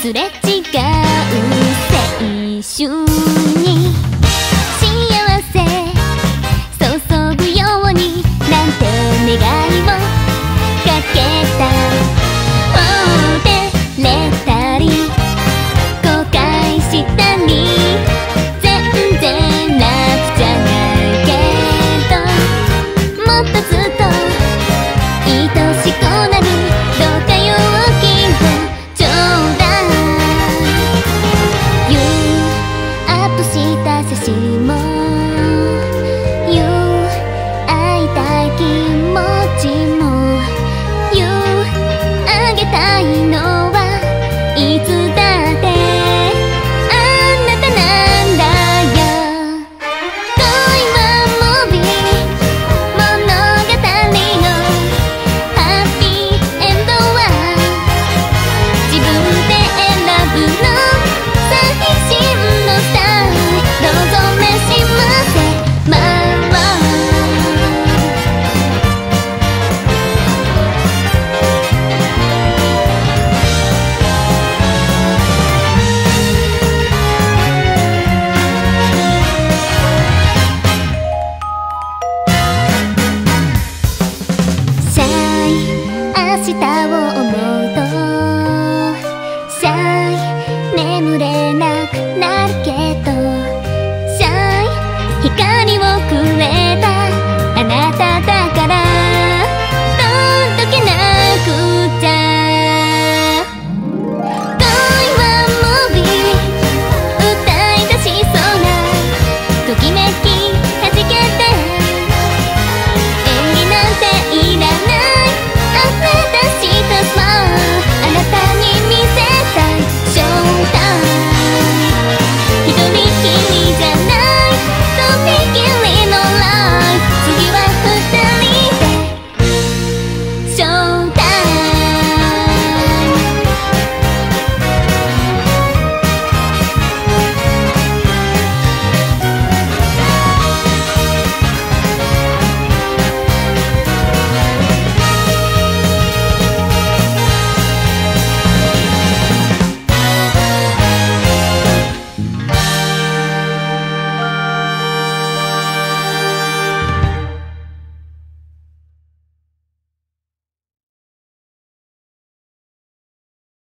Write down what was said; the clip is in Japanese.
すれ違う青春に幸せ注ぐようになんて願いをした差しも光をくれ